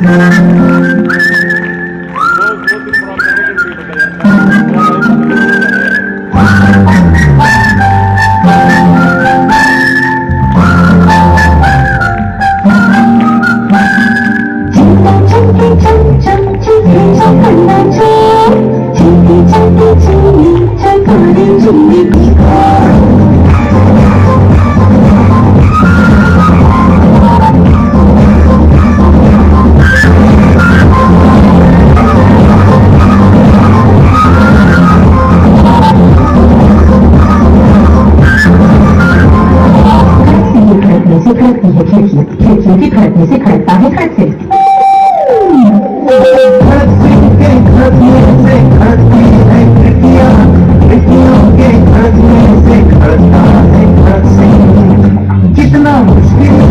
金杯金杯金杯，金杯上放满茶，千里千里千里，千里千里。खिड़की है खिड़की खिड़की की खड़कने से खरीदता है खड़ से जितना मुश्किल